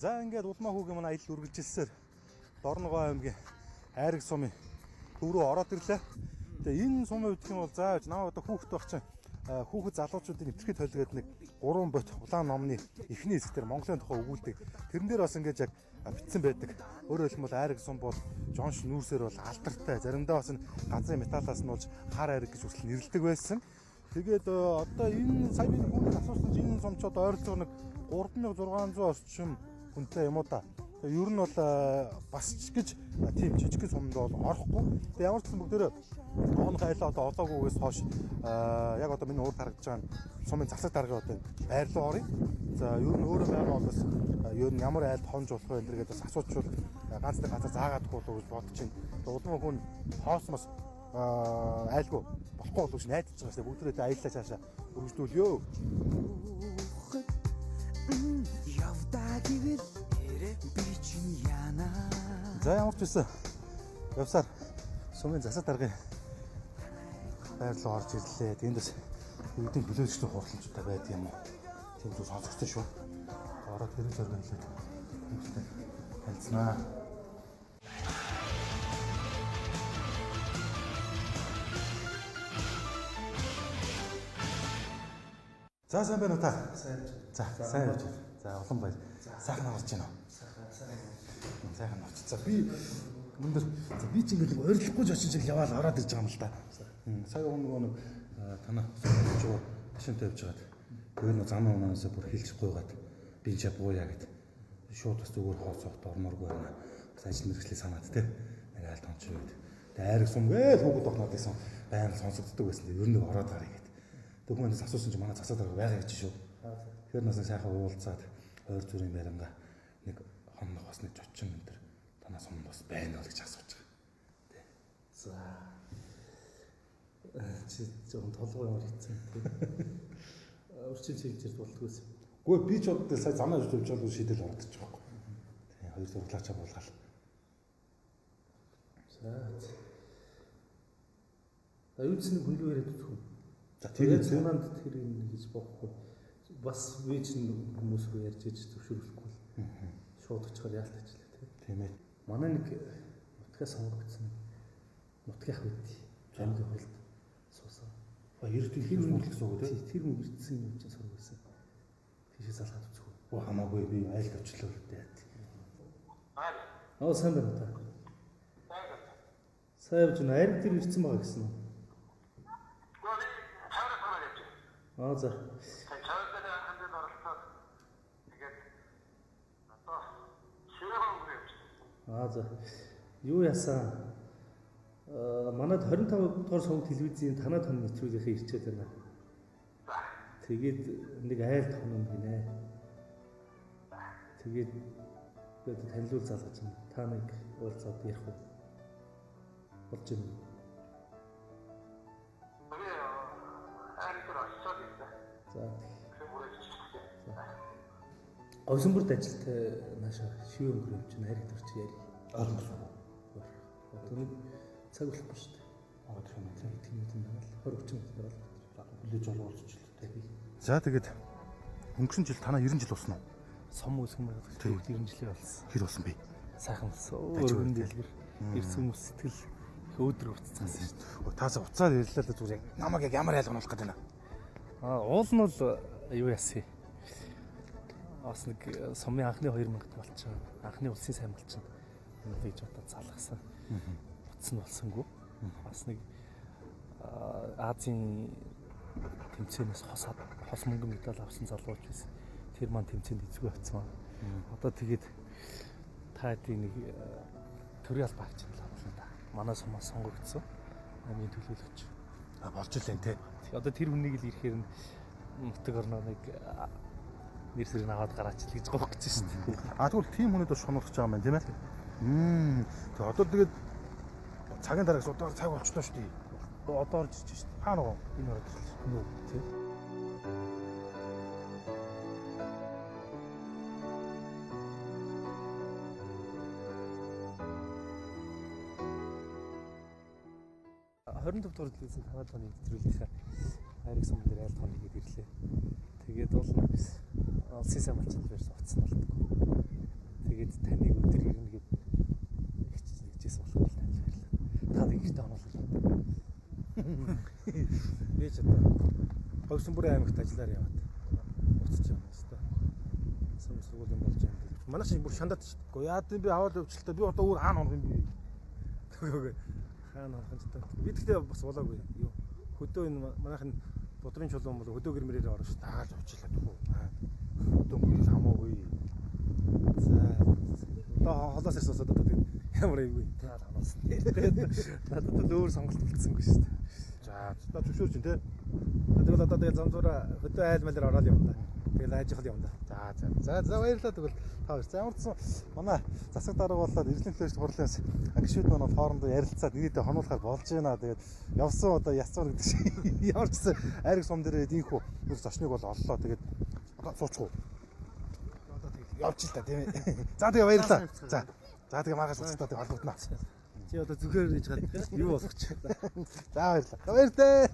За ингээд улмаа хүүгийн манай аялал үргэлжилсээр Дорногоо аймгийн Айраг сумын төв рүү ороод ирлээ. Тэгээ энэ сумын үдх юм бол зааж наваа одоо хүүхэд байх чинь хүүхэд залуучуудын нэвтрэх толгойд нэг 3 бот улаан номны эхний хэсгээр Монголын тухай өгүүлдэг. Тэрэн дээр бас ингээд яг битсэн байдаг. Өөрөөр хэлбэл айраг сум бол Жонш нүүрсээр бол алдартай. Заримдаа бас газрын металлаас нь болж хар айраг гэж үсэл нэрлдэг байсан. Тэгээд одоо энэ сая би хүн асуусан чинь энэ сумчууд ойролцоогоо нэг 3600 орчим хүнтэй юм уу та. Ер нь бол бас ч гэж тийм жижиг сумд бол орохгүй. Тэгээ ямар ч юм бүгдөө оонх айлаа одоо олоогүйгээс хойш яг одоо миний уур харагдаж байгаа сумын засаг даргын одоо байрлал орё. За ер нь өөрөө байгаа бол бас ер нь ямар айлд хонж болох вэ гэдээ бас асуучвал ганц нэг газар заагаадгүй болов гэж бодож байна. Улам хүн хоосмос айлгүй болохгүй болов гэж найдаж байгаа шүү дээ. Бүгдээрээ аяллаа цаашаа өргөжлүүлъё. За ямар ч байсан явсаар сумын засаг даргын байрлал орж ирлээ. Тэнд бас үүдийн төлөөлөгчдийн хурцлалчтай байдаг юм уу? Тийм зүйл сонсогдсон шүү. Ороод хэрэг зориг хэлээд хүмүүстэй танилцнаа. За сайн байна уу та? Сайн. За сайн байна. За улам баяр. Сайхан орж байна уу? Сайхан. За би өндөр би ч ингээд ойрлохгүй ч очиж яваал ороод ирж байгаа юм л да. Сая нөгөө нэг танаа жоо машин тавьж байгаад өөр нэг зам унаанаас бүр хилж гуйгаад би ч бууя гэд шууд бас зүгээр хооцоход ормооргүй байна. Бас ажил мэргэжлээ санаад те. Нэг аль тонч үед. Тэгээ айраг сум гээл хүүхэд тогноод байсан байнга сонсогддог байсан. Ер нь ороод гарыг гэд. Тэг хүмүүс асуусан чи манай засаад байгаа байгаа гэж шүү. Тэгэхээр нас сайхан уулзаад ойр зүрийн баримга нэг хоног бас нэг жочин энэ төр танаас өмнө бас байна уу гэж асууж байгаа. Тэ. За. Чи жоохон толгой ямар хийцэн. Урчин чиглэлд болдгоос. Гэхдээ би ч боддог сая замаа явж байгаа шийдэл ордож байгаа байхгүй. Тэ хоёр зурлаачаа булгаал. За. Аюулсны хөнгөө яриад үзэх үү? За тэгээд зунанд тэр юм гэж бохгүй. Бас би ч хүмүүс рүү ярьж иж зөвшөөрөхгүй. Шууд очихоор яалт ажиллаа тийм ээ. Манай нэг нутгаас сонгогдсон нутгийнх үед амьд хөлд суусан. Ба эрт дэлхийн мөнгө гэсэн үг тийм. Тэр мөнгө ирсэн юм чинь сураг байсан. Тийшээ салгаад үзэх үү. Оо хамаагүй би айлд очлоо л дээ. Аа сайн байна та. Сайн байна. Ариг дээр ирсэн байгаа гэсэн үү? Аа за. Чавдаа хандад оролцоод тэгээд одоо ширээ өнгөрөө явж. Аа за. Юу яасан? Аа манад 25 дугаар сум телевизийн танаа тон нэвтрүүлгийнхээ ирчээд байна. Тэгээд нэг айл тонон гинэ. Тэгээд тэгээд танилцуул залгаж байна. Та нэг уулзаад ярих уу? Болж байна. Ойсонбурд ажилтай нааша шив өнгөр явж байна. Хариг төрч яри. Ойлгосон. Одоо цаг болохгүй шүү дээ. Ороод ирэх юм За идэх юм байна л 20 30 минут бол хүлээж олуулчихлаа. За тэгээд өнгөрсөн жил танаа 90 жил болсон уу? сум үсгэн байгаа. Тэгвэл 90 жилийн болсон. Хэр болсон бэ? Сайхан болсон. Өргөн дэлгэр ирсэн хүмүүс сэтгэл их өөдрөг уццсан шүү дээ. Таасаа уцаад ирлээ л зүгээр намайг яг ямар айлгуулах гэдэг нь. Аа уул нь бол юу яасан? Бас нэг сумын анхны 2000 болчихсон. Анхны улсын сайн болчихсон. Нэг гэж бодоод залгасан. Утсан болсонгүй. Бас нэг Азийн тэмцээнээс хос хос мөнгө медаль авсан залууч байсан. Тэр маань тэмцээнд эзгүй авсан. Одоо тэгээд та хэдийн нэг төрийн албаа авч байна да. Манай сумаас сонгогдсон. Амийн төлөөлөгч. А болж илэн те. Одоо тэр хүнийг л ирэхээр нь нутаг орноо нэг нэр сэрэг аваад гараач л гэж гоох гэж шүү дээ. А тэгвэл тийм хүнэд бас шунуулах байгаа юм тийм ээ. Мм. Тэг одоо тэгээд цагийн дараагаас одоо цаг болчихлоо шүү дээ. Одоо орж иж шүү дээ. Хаа нөгөө Энэ ороод ирлээ. нүү тий. А 25 дугаар телевизэн танаа тооны нэвтрүүлгийнхаа хайрыг сум дээр айл тооны гээд ирлээ. Тэгээд бол улсын сайн малчил байрс утсан болтгоо. Тэгээд таныг өдөр ирнэ гэд хичээсэн болох л тааж баярлаа. Та нэг ихтэй онолуулаад. Би ч одоо Хогсон бүрийн аймагт ажиллаар яваад уцаж явна хэвээр. Сан сургуулийн болж юм. Манай шиг бүр шандаад ч гэдэггүй. Яа тийм би аваад өвчлөлтөө би одоо өөр хаана онох юм бэ? Тэгвэл хаана онох юм бэ? Би тэгтээ бас болоогүй. Юу хөдөө энэ манайхын бодрын чулуун бол хөдөө гэрмэрээр орно шүү. Дааж өвчлээ төгөө. Гэрэл хамаагүй. За одоо холоос ирсэн одоо тэгээд ямар юм бэ? Таал ханаасан. Надад л өөр сонголт үлдсэнгүй шүү дээ. За одоо зөвшөөрч ин тээ. Тэгвэл одоо тэгээд замзуура хөдөө айл малэр ороод явна да. Тэгэл ажихал явна да. За за. За за баярлалаа тэгвэл та хоёр. За ямар ч манай засаг дарга болоод эрдэнэ флэш хурлаас агшууд манай хоорондоо ярилцаад ирээдүйд хонуулахаар болж байна. Тэгээд явсан одоо яцсан гэдэг шиг ямар ч сан айраг сум дээр ийхүү зочныг бол оллоо. Тэгээд одоо суучих уу? Одоо тэгээд явж л та тийм ээ. За тэгээ баярлалаа. За. За тэгээ маргааш уулзтаа тэгээ холбогдно. Чи одоо зүгээр гэж гад юу болох ч. За баярлалаа. Баяр таа.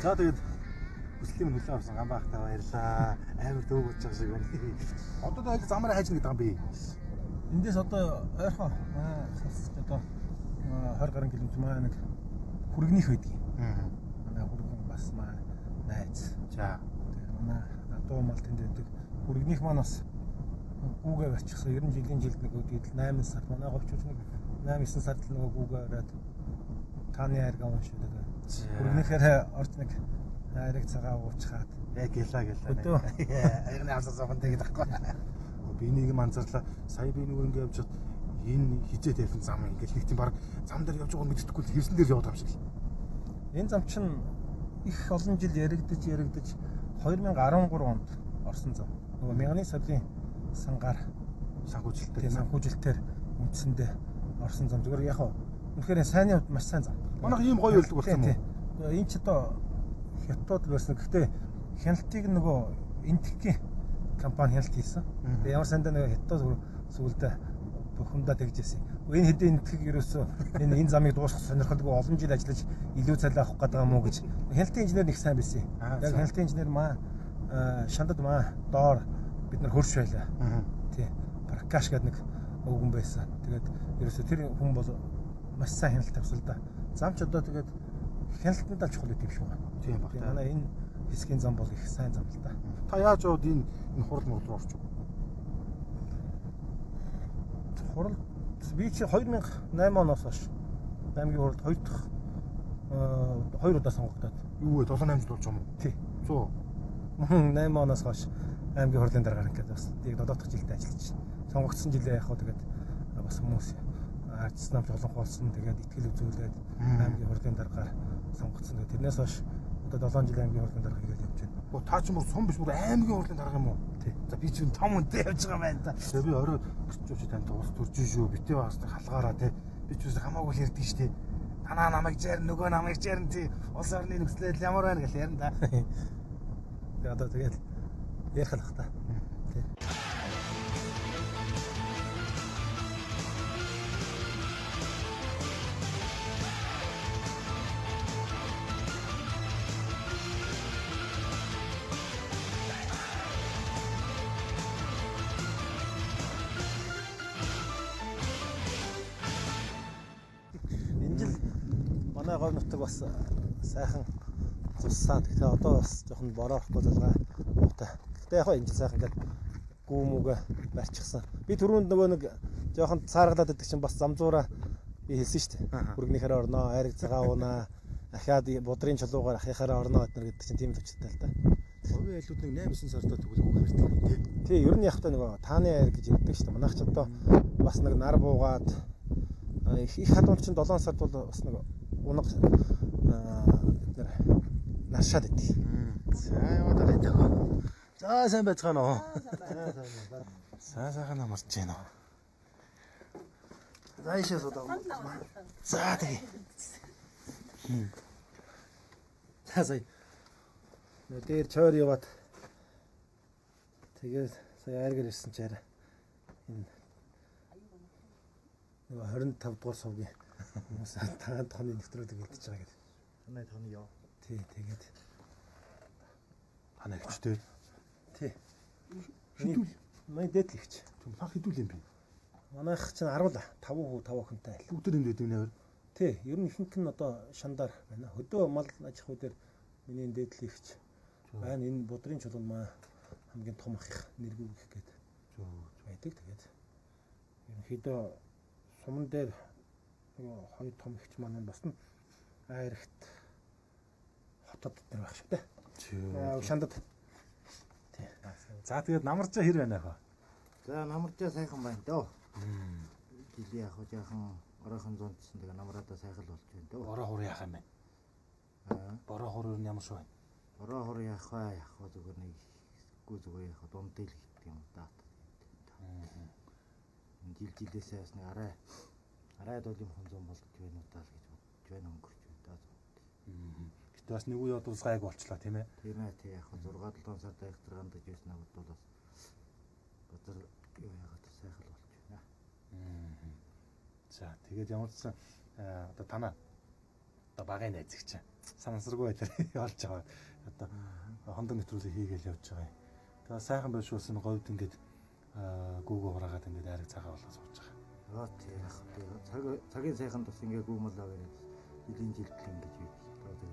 За тэгээд хүслийн минь хүлээн авсан гамбаахтай баярлаа. Амар дөөг болж байгаа шиг байна. Одоо яг замаараа хайж гэдэг юм би. Эндээс одоо ойрхон аа одоо 20 гаруй км маа нэг хүргэнийх байдаг юм. Манай хүргэн бас маа найз. За. Манай дуу мал тэнд байдаг. Хүргэнийх маань бас гүүгээ барьчихсан. Ер нь жилийн жилд нэг үдээд 8 сард манай говчууч нэг 8 9 сард л нөгөө гүүгээ бариад таны хайргаа уншдаг. Хүргэнийхээр орж нэг хайрыг цагаа уучхаад яг гэлаа гэлаа. Аягны авсаа зовхон тэгээд ахгүй. Би нэг юм анзаарлаа. Сая би нэг ингэ явж хад энэ хизээ тавьсан зам ингээл нэг тийм баг зам дээр явж байгаа мэддэхгүй л хэрсэн дээр яваад байгаа юм шиг л. Энэ зам чинь их олон жил яригдж яригдж 2013 онд орсон зам. Нөгөө мянганы сарын сангаар санхүүжилтээр санхүүжилтээр үндсэндээ орсон зам. Зүгээр яг үнэхээр сайн маш сайн зам. Манайх ийм гоё үйлдэл болсон юм уу? Энэ ч одоо хятад байсан. Гэхдээ хяналтыг нөгөө энтхийн компани хяналт хийсэн. Тэгээ ямар сандаа нөгөө хятад сүгэлдэ бухимдаа тэгжсэн. Энэ хэдийн энтхийг ерөөсөө энэ энэ замыг дуусгах сонирхолгүй олон жил ажиллаж илүү цалин авах гэдэг юм уу гэж хяналтын инженер нэг сайн байсан. Яг хяналтын инженер маа шандад маа доор бид нар хөрш байлаа. Тий. Пракаш гэдэг нэг өвгөн байсан. Тэгээд ерөөсөө тэр хүн бол маш сайн хяналт тавьсан л да. Замч одоо тэгээд хяналтандаа чухал гэдэг юм шиг байна. Тийм баг. Манай энэ хэсгийн зам бол их сайн зам л да. Та яаж яваад энэ энэ хурал мурал руу орчих вэ? Хурал би чи 2008 оноос хойш аймгийн хуралд хоёр дахь хоёр удаа сонгогдоод. Юу вэ? 78-д болж байгаа юм уу? Тий. 100. 8 оноос хойш аймгийн хурлын дарга ингээд бас 7 дахь жилдээ ажиллаж байна. Сонгогдсон жилээ яг хаа тэгээд бас хүмүүс арчс намж олон хоосон тэгээд ихтгэл үзүүлээд аймгийн хурлын даргаар сонгогдсон. Тэрнээс хойш одоо 7 жил аймгийн хурлын дарга хийгээд явж байна. Оо таа ч мөр сум биш бүр аймгийн хурлын дарга юм уу? Тий. За би чинь том үнтэй явж байгаа юм та. Тэгээ би орой гэрчүүч танд ус төрж шүү. Битээ бас халгаараа тий. Би ч үс хамаагүй л ярьдаг шүү дээ. Танаа намайг зээрн нөгөө намайг зээрн тий. Улс орны нөхцөлөд ямар байна гэж ярина да. Тэгээ одоо тэгээд ярих л бах манай гов нутаг бас сайхан цуссаа. Тэгэхээр одоо бас жоохон бороохгүй залгаа. Гэхдээ яг энэ жил сайхан ингээд гүүмүүгээ барьчихсан. Би түрүүнд нөгөө нэг жоохон цааргалаад байдаг чинь бас замзуура би хэлсэн шүү дээ. Хүргнийхээр орноо, айраг цагаа уунаа, ахаад будрын чулуугаар ахихаараа орноо гэдэр гэдэг чинь тийм л өчтэй л да. Хувийн айлууд нэг 8 9 сартаа төгөлгүй хардаг тий. Тий, ер нь яг та нөгөө тааны айр гэж ярьдаг шүү дээ. Манайх ч одоо бас нэг нар буугаад их хадуун чинь 7 сард бол бас нэг унаг бид нэр наршаад идэв. За яваад байгаа юм. За сайн байцгаана уу. Сайн сайхан амарч байна уу. За ишээс удаа. За тэгээ. За сая. Дээр чойр яваад тэгээд сая айргэр ирсэн ч арай энэ нөгөө 25 дугаар сувгийн Хүмүүс та тооны нэвтрүүлэг хэлж байгаа гэдэг. Танай тооны ёо. Тий, тэгээд Ханаа ихчтэй. тий. Хідүүл. Манай дээдлэгч. Түм хаа хідүүл юм бэ? Манайх чинь 10 5 хүү 5 охинтой. Бүгд энд байдаг нээр. Тий, ер нь ихэнх нь одоо шандар байна. Хөдөө мал аж ахуй дээр миний дээдлэгч байна. Энэ будрын чулуун маа хамгийн том ах нэргүүгэх гээд байдаг. Тэгээд ерөнхийдөө суман дээр хоёр том ихч маань бас нь айрагт хотод дээр байх шүү дээ. Аа, Шандад. Тий. За тэгээд намарчаа хэр байна хаа? За намарчаа сайхан байна дөө. Жилийн яг хоо жаахан оройхон зонтсон тэгээ намраадаа сайхан болж байна дөө. Бороо хур яах юм бэ? Аа. Бороо хур юу ямар шүү вэ? Орой хор яах вэ? Яах вэ зүгээр нэг гүү зүгээр яах вэ? Дундэл гэдэг юм даа. Жил жилээсээ бас нэг арай арайд бол юм хон зам болгож байна уу таа л гэж бодож байна өнгөрч байна даа. Гэтэ бас нэг үе одус гайг болчлаа тийм ээ. Тийм ээ тий яг 6 7 сард айхтранд гэж байсан надад бол бас базар юу яагаад сайхан болж байна. За тэгээд ямар ч сан аа, одоо танаа одоо багын найзагч санамсаргүй байдлаар олж байгаа. Одоо хондог нэвтрүүлэг хийгээл явж байгаа. Тэгээ сайхан байшуулсан говьд ингээд аа, гүүгөө хураагаад ингээд айраг цагаа болгож сууж байгаа. Яа тий яг тий цаг цагийн сайхан тус ингээ гүмэлээ гэж жилийн жилдэл ингэж бий. Одоо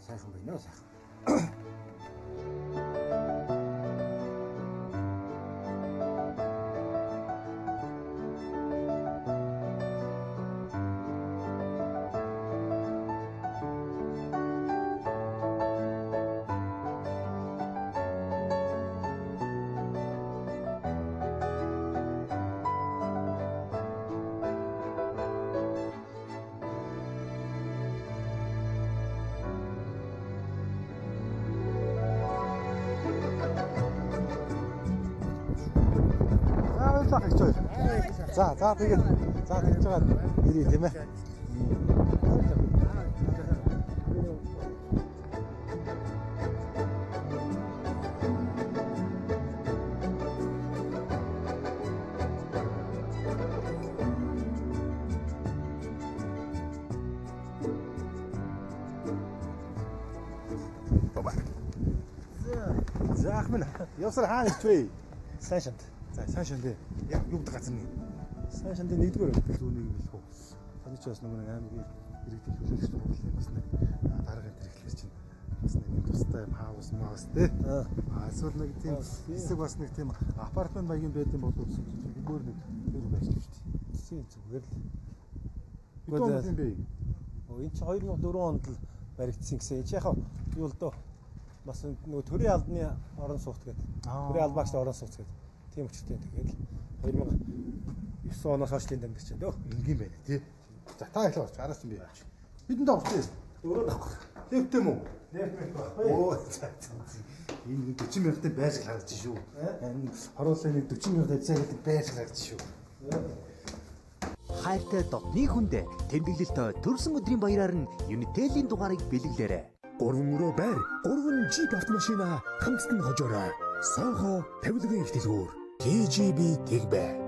сайхан байна уу сайхан. Баярлалаа гэж байна. За за тэгээд за тэгж байгаа ирээ тийм ээ. За ахмын явсаар хаана ирч вэ? Сайн шанд. За сайн шин Яг юуд газар нэг. Сайн шандын нэгдүгээр Зүүнийг бэлхүү. Таны ч бас нэг нэг аймгийн иргэдийн төлөөлөгч бодлоо бас нэг дарга энэ хэрэглээс чинь бас нэг тустай юм хаус маус те. Аа. Эсвэл нэг тийм хэсэг бас нэг тийм апартмент багийн байдсан бол зүгээр нэг өөр байж шүү дээ. тийм зүгээр л. Бид он юм бэ? Оо энэ чи 2004 онд л баригдсан гэсэн. Чи яхаа юу л дөө бас нөгөө төрийн албаны орон сууц гэдэг. Төрийн албаагч орон сууц гэдэг. Тийм өчтэй тэгээд л 2009 оноос хойш тийм амьд чинь дөө. Ингийн байна тий. За та их орч араас юм бэ. Бидэнд орчих. Өөрөө давах. Левтэй мүү? Нэрмэт байхгүй. Оо за за. Энэ 40 мянгатын байр харагдаж шүү. Энэ хоруулын нэг 40 мянган тавьцаа гэдэг байр харагдаж шүү. хайртай дотны хүндэ тэмдэглэлтөй төрсөн өдрийн баяраар нь Unitel-ийн дугаарыг бэлэглээрэй. Гурван өрөө байр, гурван Jeep автомашина хамтд нь хожоорой. Сонхо тавилгын их дэлгүүр. TGB Tigbe.